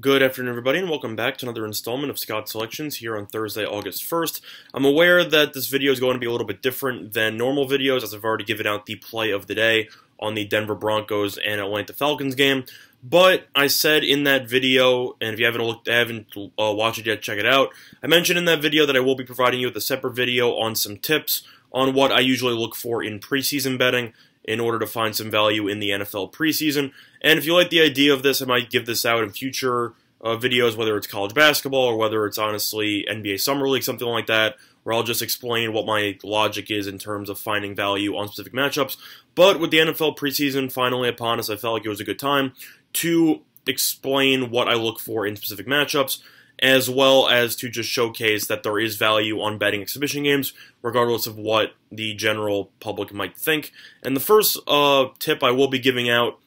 Good afternoon, everybody, and welcome back to another installment of Scott's Selections here on Thursday, August 1st. I'm aware that this video is going to be a little bit different than normal videos, as I've already given out the play of the day on the Denver Broncos and Atlanta Falcons game. But I said in that video, and if you haven't looked, haven't uh, watched it yet, check it out. I mentioned in that video that I will be providing you with a separate video on some tips on what I usually look for in preseason betting in order to find some value in the NFL preseason. And if you like the idea of this, I might give this out in future uh, videos, whether it's college basketball or whether it's honestly NBA Summer League, something like that, where I'll just explain what my logic is in terms of finding value on specific matchups. But with the NFL preseason finally upon us, I felt like it was a good time to explain what I look for in specific matchups as well as to just showcase that there is value on betting exhibition games, regardless of what the general public might think. And the first uh, tip I will be giving out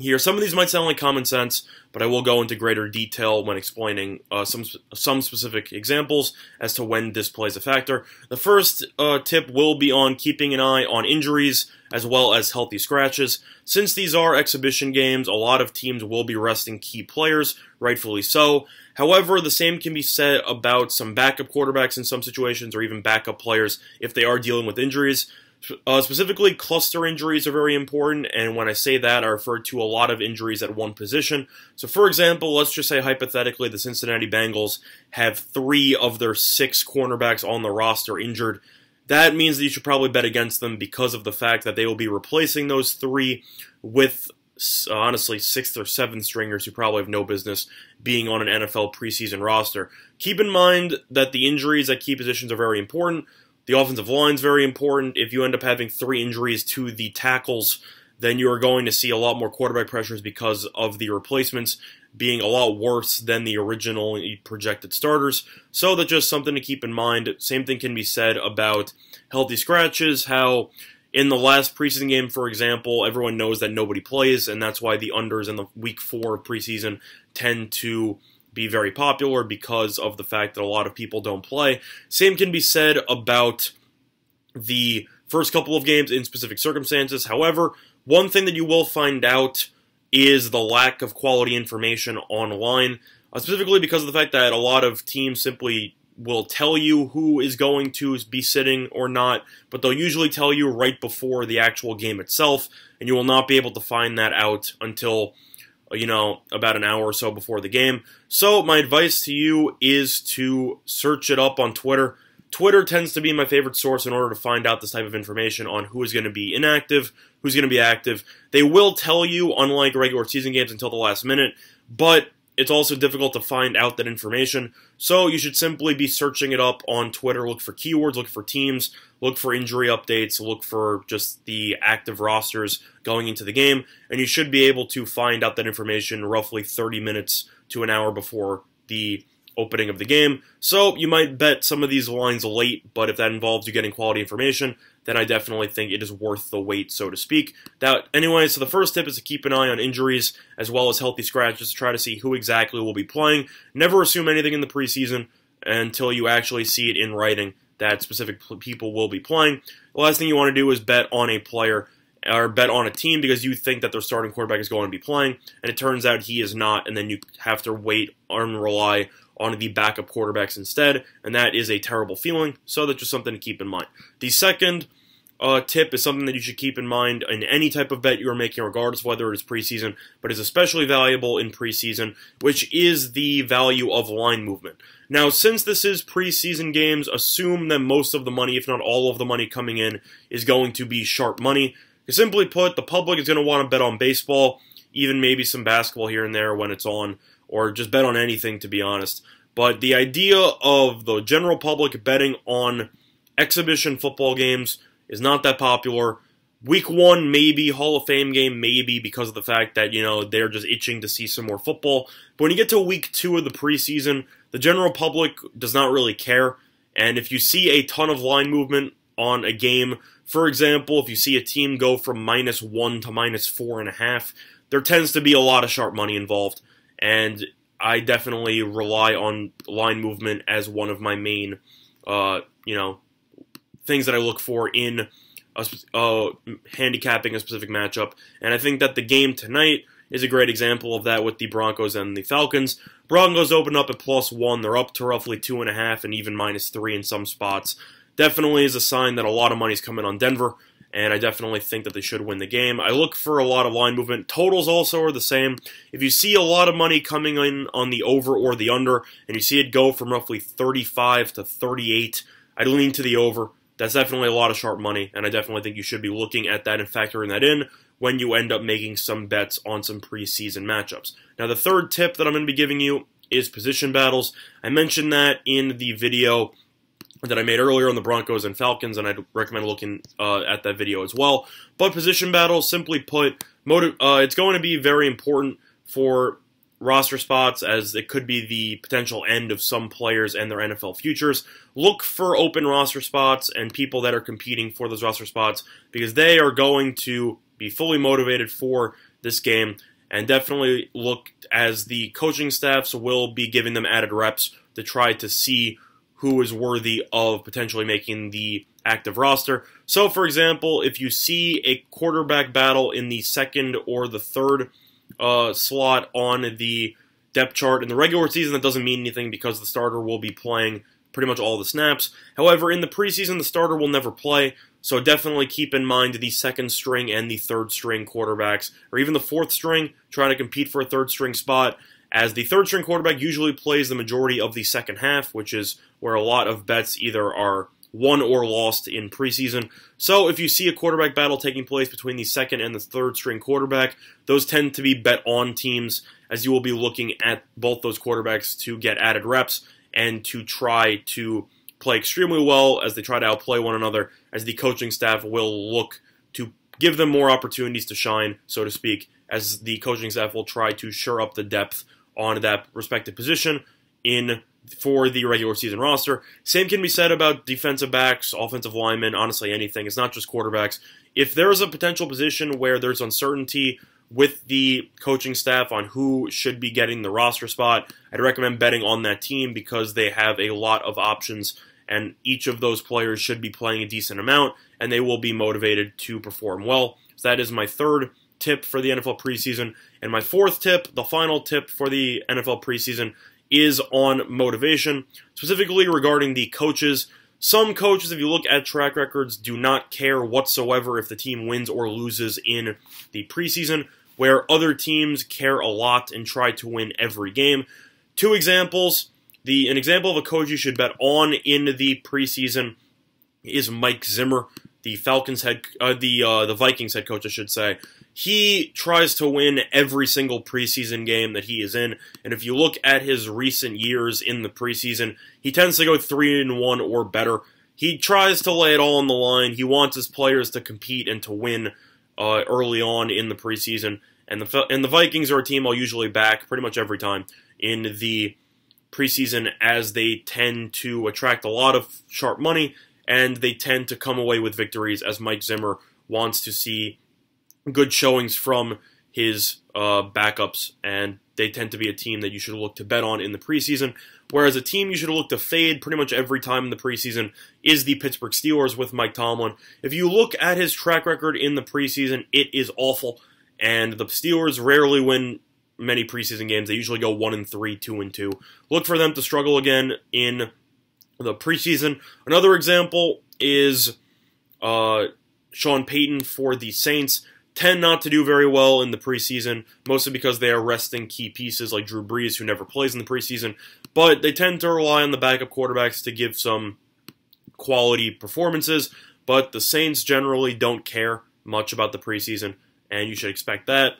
here, some of these might sound like common sense, but I will go into greater detail when explaining uh, some some specific examples as to when this plays a factor. The first uh, tip will be on keeping an eye on injuries as well as healthy scratches. Since these are exhibition games, a lot of teams will be resting key players, rightfully so. However, the same can be said about some backup quarterbacks in some situations or even backup players if they are dealing with injuries. Uh, specifically, cluster injuries are very important, and when I say that, I refer to a lot of injuries at one position. So, for example, let's just say hypothetically the Cincinnati Bengals have three of their six cornerbacks on the roster injured. That means that you should probably bet against them because of the fact that they will be replacing those three with honestly sixth or seventh stringers who probably have no business being on an NFL preseason roster. Keep in mind that the injuries at key positions are very important. The offensive line is very important. If you end up having three injuries to the tackles, then you are going to see a lot more quarterback pressures because of the replacements being a lot worse than the original projected starters. So that's just something to keep in mind. Same thing can be said about healthy scratches, how in the last preseason game, for example, everyone knows that nobody plays, and that's why the unders in the week four preseason tend to be very popular because of the fact that a lot of people don't play. Same can be said about the first couple of games in specific circumstances. However, one thing that you will find out is the lack of quality information online, uh, specifically because of the fact that a lot of teams simply will tell you who is going to be sitting or not, but they'll usually tell you right before the actual game itself, and you will not be able to find that out until, you know, about an hour or so before the game. So, my advice to you is to search it up on Twitter. Twitter tends to be my favorite source in order to find out this type of information on who is going to be inactive, who's going to be active. They will tell you, unlike regular season games, until the last minute, but it's also difficult to find out that information, so you should simply be searching it up on Twitter. Look for keywords, look for teams, look for injury updates, look for just the active rosters going into the game, and you should be able to find out that information roughly 30 minutes to an hour before the opening of the game. So you might bet some of these lines late, but if that involves you getting quality information, then I definitely think it is worth the wait, so to speak. That anyway, so the first tip is to keep an eye on injuries as well as healthy scratches to try to see who exactly will be playing. Never assume anything in the preseason until you actually see it in writing that specific people will be playing. The last thing you want to do is bet on a player or bet on a team because you think that their starting quarterback is going to be playing, and it turns out he is not, and then you have to wait and rely on the backup quarterbacks instead, and that is a terrible feeling, so that's just something to keep in mind. The second uh, tip is something that you should keep in mind in any type of bet you are making, regardless of whether it is preseason, but is especially valuable in preseason, which is the value of line movement. Now, since this is preseason games, assume that most of the money, if not all of the money coming in, is going to be sharp money. Simply put, the public is going to want to bet on baseball, even maybe some basketball here and there when it's on or just bet on anything, to be honest. But the idea of the general public betting on exhibition football games is not that popular. Week one, maybe. Hall of Fame game, maybe, because of the fact that, you know, they're just itching to see some more football. But when you get to week two of the preseason, the general public does not really care. And if you see a ton of line movement on a game, for example, if you see a team go from minus one to minus four and a half, there tends to be a lot of sharp money involved and I definitely rely on line movement as one of my main, uh, you know, things that I look for in a, uh, handicapping a specific matchup. And I think that the game tonight is a great example of that with the Broncos and the Falcons. Broncos open up at plus one. They're up to roughly two and a half and even minus three in some spots. Definitely is a sign that a lot of money's coming on Denver and I definitely think that they should win the game. I look for a lot of line movement. Totals also are the same. If you see a lot of money coming in on the over or the under, and you see it go from roughly 35 to 38, I lean to the over. That's definitely a lot of sharp money, and I definitely think you should be looking at that and factoring that in when you end up making some bets on some preseason matchups. Now, the third tip that I'm going to be giving you is position battles. I mentioned that in the video that I made earlier on the Broncos and Falcons, and I'd recommend looking uh, at that video as well. But position battles, simply put, motive, uh, it's going to be very important for roster spots as it could be the potential end of some players and their NFL futures. Look for open roster spots and people that are competing for those roster spots because they are going to be fully motivated for this game and definitely look as the coaching staffs will be giving them added reps to try to see who is worthy of potentially making the active roster. So, for example, if you see a quarterback battle in the second or the third uh, slot on the depth chart in the regular season, that doesn't mean anything because the starter will be playing pretty much all the snaps. However, in the preseason, the starter will never play, so definitely keep in mind the second string and the third string quarterbacks, or even the fourth string, trying to compete for a third string spot as the third string quarterback usually plays the majority of the second half, which is where a lot of bets either are won or lost in preseason. So if you see a quarterback battle taking place between the second and the third string quarterback, those tend to be bet on teams as you will be looking at both those quarterbacks to get added reps and to try to play extremely well as they try to outplay one another, as the coaching staff will look to give them more opportunities to shine, so to speak, as the coaching staff will try to shore up the depth on that respective position in for the regular season roster. Same can be said about defensive backs, offensive linemen, honestly anything. It's not just quarterbacks. If there is a potential position where there's uncertainty with the coaching staff on who should be getting the roster spot, I'd recommend betting on that team because they have a lot of options and each of those players should be playing a decent amount and they will be motivated to perform well. So that is my third tip for the NFL preseason. And my fourth tip, the final tip for the NFL preseason, is on motivation, specifically regarding the coaches. Some coaches, if you look at track records, do not care whatsoever if the team wins or loses in the preseason, where other teams care a lot and try to win every game. Two examples. The an example of a coach you should bet on in the preseason is Mike Zimmer, the Falcons head, uh, the uh, the Vikings head coach, I should say he tries to win every single preseason game that he is in. And if you look at his recent years in the preseason, he tends to go 3 and 1 or better. He tries to lay it all on the line. He wants his players to compete and to win uh, early on in the preseason. And the and the Vikings are a team I'll usually back pretty much every time in the preseason as they tend to attract a lot of sharp money and they tend to come away with victories as Mike Zimmer wants to see good showings from his uh, backups, and they tend to be a team that you should look to bet on in the preseason. Whereas a team you should look to fade pretty much every time in the preseason is the Pittsburgh Steelers with Mike Tomlin. If you look at his track record in the preseason, it is awful, and the Steelers rarely win many preseason games. They usually go one and three, two and two. Look for them to struggle again in the preseason. Another example is uh, Sean Payton for the Saints tend not to do very well in the preseason, mostly because they are resting key pieces like Drew Brees, who never plays in the preseason. But they tend to rely on the backup quarterbacks to give some quality performances. But the Saints generally don't care much about the preseason, and you should expect that.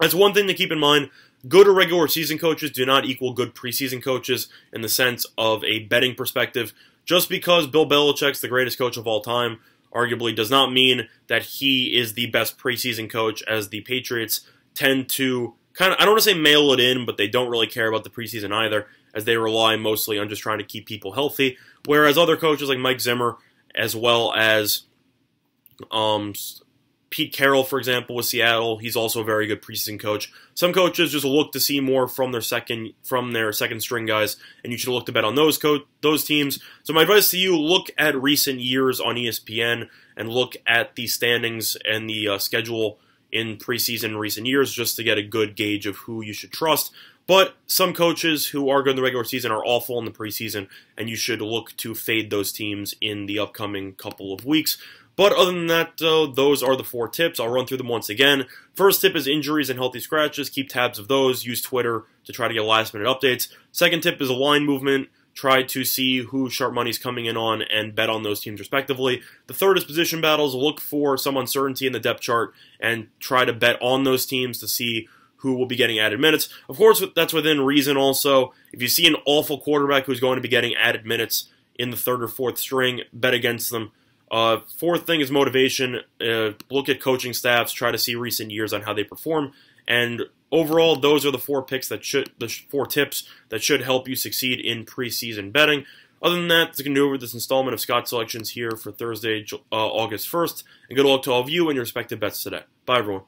That's one thing to keep in mind. Good regular season coaches do not equal good preseason coaches in the sense of a betting perspective. Just because Bill Belichick's the greatest coach of all time arguably does not mean that he is the best preseason coach as the Patriots tend to kind of I don't want to say mail it in, but they don't really care about the preseason either as they rely mostly on just trying to keep people healthy whereas other coaches like Mike Zimmer as well as um Pete Carroll, for example, with Seattle, he's also a very good preseason coach. Some coaches just look to see more from their second from their second string guys, and you should look to bet on those co- those teams. So my advice to you: look at recent years on ESPN and look at the standings and the uh, schedule in preseason recent years just to get a good gauge of who you should trust. But some coaches who are good in the regular season are awful in the preseason, and you should look to fade those teams in the upcoming couple of weeks. But other than that, uh, those are the four tips. I'll run through them once again. First tip is injuries and healthy scratches. Keep tabs of those. Use Twitter to try to get last minute updates. Second tip is a line movement. Try to see who sharp money's coming in on and bet on those teams respectively. The third is position battles. Look for some uncertainty in the depth chart and try to bet on those teams to see who will be getting added minutes. Of course, that's within reason also. If you see an awful quarterback who's going to be getting added minutes in the third or fourth string, bet against them. Uh, fourth thing is motivation. Uh, look at coaching staffs, try to see recent years on how they perform. And overall, those are the four picks that should, the four tips that should help you succeed in preseason betting. Other than that, that's going to do over this installment of Scott's Selections here for Thursday, uh, August 1st. And good luck to all of you and your respective bets today. Bye, everyone.